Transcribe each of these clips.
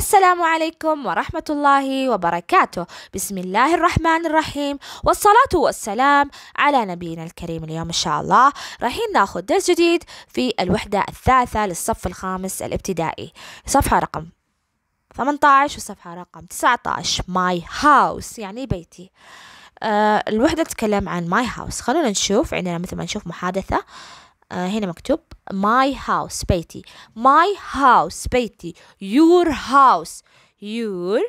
السلام عليكم ورحمة الله وبركاته. بسم الله الرحمن الرحيم. والصلاة والسلام على نبينا الكريم اليوم إن شاء الله. رايحين ناخذ درس جديد في الوحدة الثالثة للصف الخامس الابتدائي. صفحة رقم 18 وصفحة رقم 19 My house. يعني بيتي. آه الوحدة تتكلم عن my house. خلونا نشوف عندنا مثل ما نشوف محادثة. هنا مكتوب my house بيتي. my house بيتي. your house your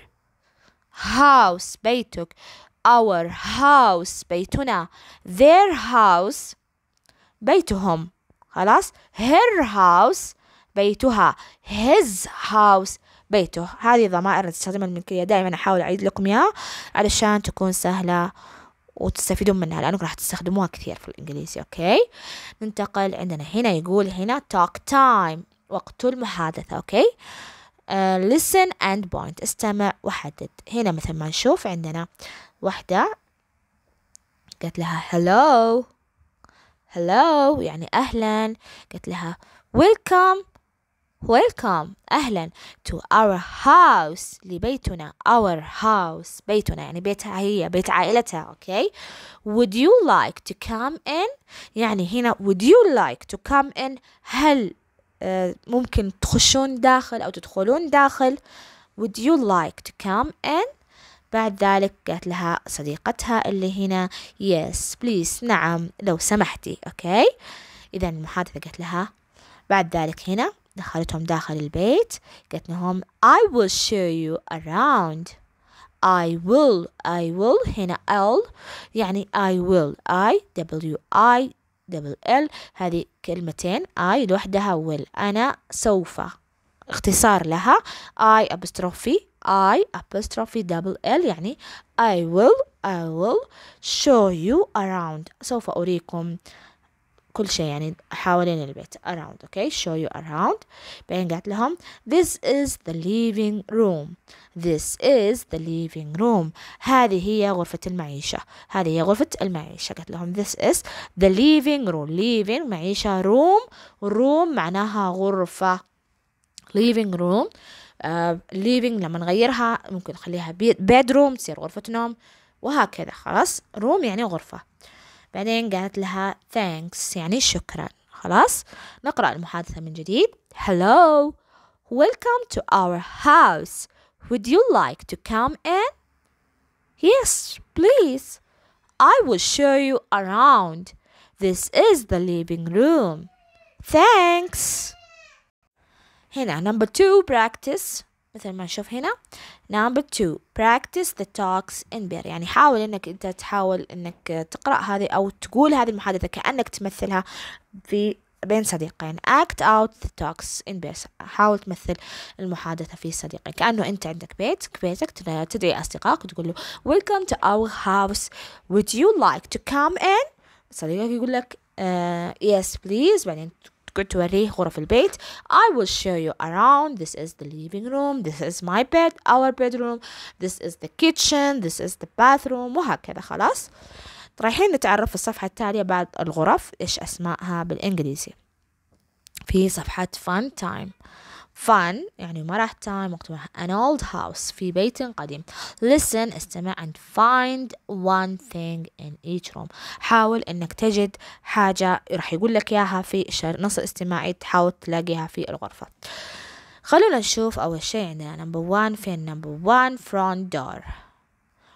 house بيتك. our house بيتنا. their house بيتهم. خلاص؟ her house بيتها. his house بيته. هذه ضمائر نستخدمها الملكية. دائما أحاول أعيد لكم إياها علشان تكون سهلة وتستفيدون منها لأنكم راح تستخدموها كثير في الإنجليزي أوكي؟ ننتقل عندنا هنا يقول هنا talk time وقت المحادثة okay؟ uh, listen and point استمع وحدد. هنا مثل ما نشوف عندنا واحدة قالت لها hello. Hello يعني أهلا. قالت لها welcome. Welcome. أهلا to our house. لبيتنا. Our house. بيتنا. يعني بيتها هي. بيت عائلتها. okay would you like to come in? يعني هنا would you like to come in? هل uh, ممكن تخشون داخل أو تدخلون داخل؟ Would you like to come in? بعد ذلك قالت لها صديقتها اللي هنا. Yes please. نعم. لو سمحتي. أوكي إذا المحادثة قالت لها. بعد ذلك هنا. دخلتهم داخل البيت قالت لهم I will show you around I will I will هنا L يعني I will I W I double L هذه كلمتين I لوحدها will أنا سوف اختصار لها I apostrophe I apostrophe double L يعني I will I will show you around سوف أريكم كل شيء يعني حوالين البيت around okay show you around. بعدين قالت لهم this is the living room. This is the living room. هذه هي غرفة المعيشة. هذه هي غرفة المعيشة. قالت لهم this is the living room. Living معيشة room. Room معناها غرفة. Living room uh, living لما نغيرها ممكن نخليها bedroom تصير غرفة نوم. وهكذا خلاص. Room يعني غرفة. بعدين قالت لها thanks يعني شكرا خلاص نقرأ المحادثة من جديد hello welcome to our house would you like to come in yes please I will show you around this is the living room thanks هنا number two practice مثل ما نشوف هنا. Number two practice the talks in pair يعني حاول إنك أنت تحاول إنك تقرأ هذه أو تقول هذه المحادثة كأنك تمثلها في بين صديقين. Act out the talks in pairs حاول تمثل المحادثة في صديقين. كأنه أنت عندك بيت بيتك تدعي أصدقائك وتقول له welcome to our house. Would you like to come in? صديقك يقول لك uh, yes please. بعدين تقعد توريه غرف البيت I will show you around this is the living room this is my bed our bedroom this is the kitchen this is the bathroom وهكذا خلاص رايحين نتعرف في الصفحة التالية بعد الغرف إيش أسمائها بالإنجليزي في صفحة fun time fun يعني مرح time مكتوبة an old house في بيت قديم. Listen استمع and find one thing in each room. حاول إنك تجد حاجة راح يقول لك إياها في النص الاستماعي تحاول تلاقيها في الغرفة. خلونا نشوف أول شيء عندنا. Number one فين number one front door.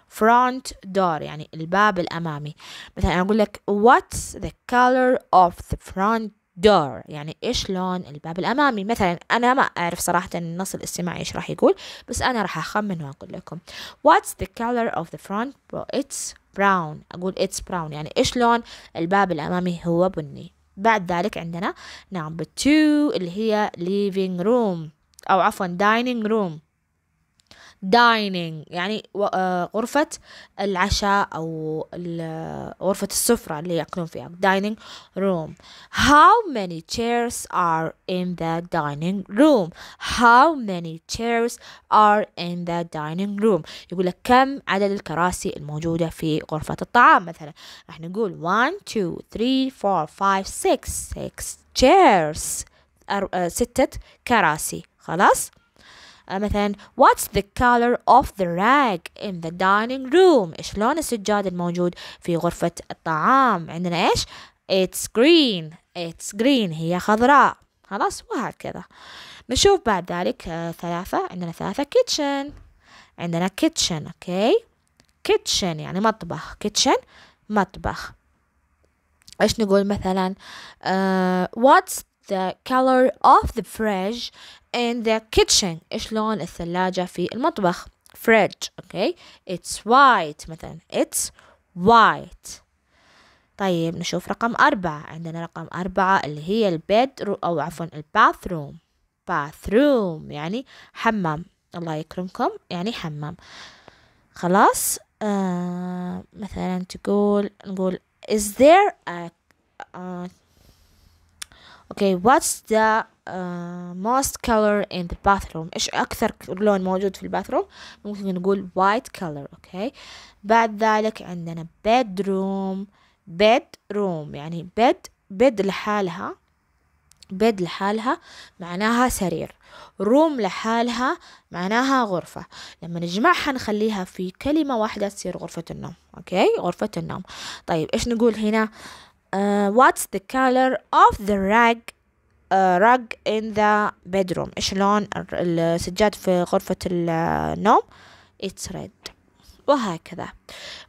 Front door يعني الباب الأمامي. مثلا أقول لك what's the color of the front door يعني إيش لون الباب الأمامي؟ مثلا أنا ما أعرف صراحة النص الاستماعي إيش راح يقول بس أنا راح أخمن وأقول لكم. What's the color of the front it's brown أقول it's brown يعني إيش لون الباب الأمامي هو بني. بعد ذلك عندنا number two اللي هي living room أو عفوا dining room. Dining يعني غرفة العشاء أو غرفة السفرة اللي يأكلون فيها dining room. How many chairs are in the dining room how many chairs are in the dining room يقول لك كم عدد الكراسي الموجودة في غرفة الطعام؟ مثلا راح نقول 1 2 3 4 5 6 6 chairs. ستة كراسي. خلاص؟ آه مثلا what's the color of the rag in the dining room إيش لون السجاد الموجود في غرفة الطعام؟ عندنا إيش؟ It's green. It's green. هي خضراء. خلاص وهكذا. نشوف بعد ذلك آه ثلاثة. عندنا ثلاثة kitchen. عندنا kitchen أوكي kitchen يعني مطبخ. kitchen مطبخ. إيش نقول مثلا؟ uh, what's the color of the fridge in the kitchen. إيش لون الثلاجة في المطبخ؟ fridge. okay it's white. مثلا it's white. طيب نشوف رقم أربعة. عندنا رقم أربعة اللي هي ال bed أو عفوا ال bathroom. bathroom يعني حمام. الله يكرمكم. يعني حمام. خلاص. آه مثلا تقول نقول is there a uh, okay what's the uh, most color in the bathroom? إيش أكثر لون موجود في ال bathroom؟ ممكن نقول white color okay okay. بعد ذلك عندنا bedroom bedroom يعني bed bed لحالها bed لحالها معناها سرير. room لحالها معناها غرفة. لما نجمعها نخليها في كلمة واحدة تصير غرفة النوم okay غرفة النوم. طيب إيش نقول هنا؟ Uh, what's the color of the rug uh, rug in the bedroom إيش لون السجاد في غرفة النوم it's red وهكذا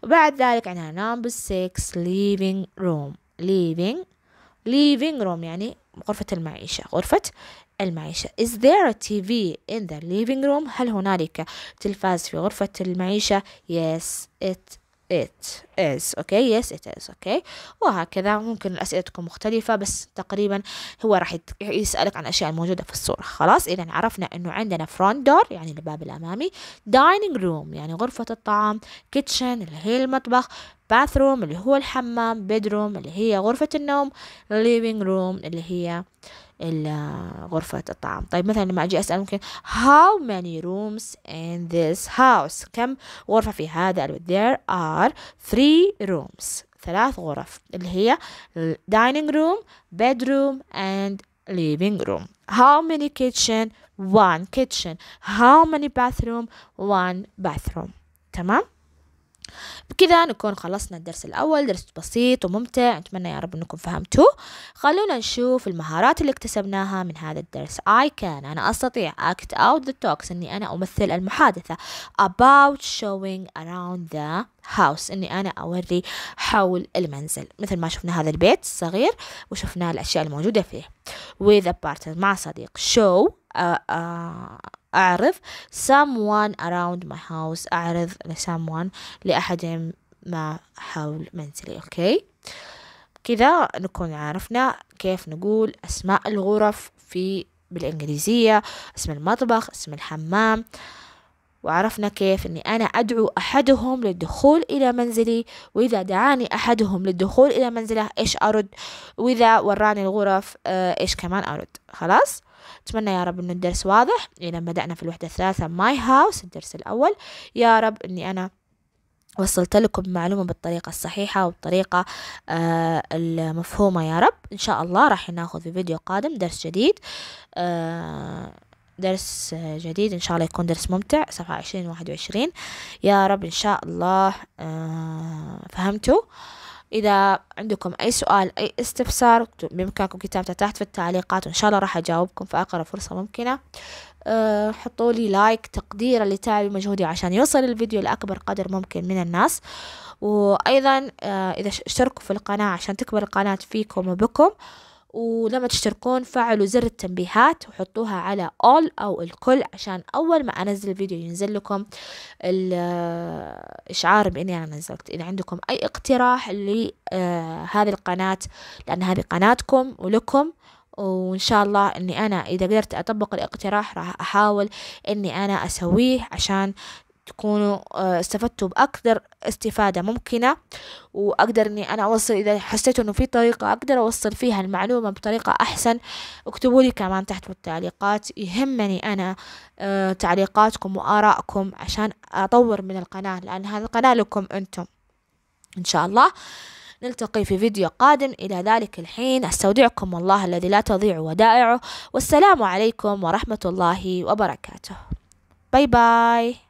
وبعد ذلك عندنا number six living room living living room يعني غرفة المعيشة غرفة المعيشة Is there a TV in the living room هل هنالك تلفاز في غرفة المعيشة Yes it it is. Okay? Yes it is. Okay? وهكذا. ممكن الأسئلة تكون مختلفة بس تقريبا هو راح يسألك عن الأشياء الموجودة في الصورة. خلاص؟ إذا عرفنا إنه عندنا front door يعني الباب الأمامي dining room يعني غرفة الطعام kitchen اللي هي المطبخ bathroom اللي هو الحمام bedroom اللي هي غرفة النوم living room اللي هي غرفة الطعام طيب مثلا لما أجي أسأل ممكن how many rooms in this house كم غرفة في هذا there are three rooms ثلاث غرف اللي هي dining room bedroom and living room how many kitchen one kitchen how many bathroom one bathroom تمام بكذا نكون خلصنا الدرس الأول درس بسيط وممتع. أتمنى يا رب أنكم فهمتوه. خلونا نشوف المهارات اللي اكتسبناها من هذا الدرس. I can أنا أستطيع. Act out the talks أني أنا أمثل المحادثة. About showing around the house أني أنا أوري حول المنزل. مثل ما شفنا هذا البيت الصغير وشفنا الأشياء الموجودة فيه. With a partner مع صديق. Show uh, uh, أعرض someone around my house أعرض someone لأحد ما حول منزلي okay؟ كذا نكون عرفنا كيف نقول أسماء الغرف في بالإنجليزية أسم المطبخ أسم الحمام. وعرفنا كيف أني أنا أدعو أحدهم للدخول إلى منزلي وإذا دعاني أحدهم للدخول إلى منزله إيش أرد؟ وإذا وراني الغرف إيش كمان أرد؟ خلاص؟ أتمنى يا رب أن الدرس واضح. إلى بدأنا في الوحدة الثالثة my house الدرس الأول. يا رب أني أنا وصلت لكم معلومة بالطريقة الصحيحة والطريقة آه المفهومة يا رب. إن شاء الله راح ناخذ في فيديو قادم درس جديد آه درس جديد إن شاء الله يكون درس ممتع صفحة عشرين واحد وعشرين. يا رب إن شاء الله آه فهمتوا؟ إذا عندكم أي سؤال أي استفسار بإمكانكم كتابته تحت في التعليقات وإن شاء الله راح أجاوبكم في أقرب فرصة ممكنة. أه حطوا لي لايك تقديرا لتعبي مجهودي عشان يوصل الفيديو لأكبر قدر ممكن من الناس. وأيضا أه إذا اشتركوا في القناة عشان تكبر القناة فيكم وبكم ولما تشتركون فعلوا زر التنبيهات وحطوها على all أو الكل عشان أول ما أنزل فيديو ينزل لكم الإشعار بإني أنا نزلت. إذا عندكم أي اقتراح لهذه القناة لأن هذه قناتكم ولكم وإن شاء الله إني أنا إذا قدرت أطبق الاقتراح راح أحاول إني أنا أسويه عشان تكونوا استفدتوا بأكثر استفادة ممكنة وأقدر إني أنا أوصل إذا حسيت إنه في طريقة أقدر أوصل فيها المعلومة بطريقة أحسن اكتبوا لي كمان تحت في التعليقات يهمني أنا تعليقاتكم وآرائكم عشان أطور من القناة لأن هذه القناة لكم أنتم. إن شاء الله نلتقي في فيديو قادم. إلى ذلك الحين أستودعكم الله الذي لا تضيع ودائعه. والسلام عليكم ورحمة الله وبركاته. باي باي.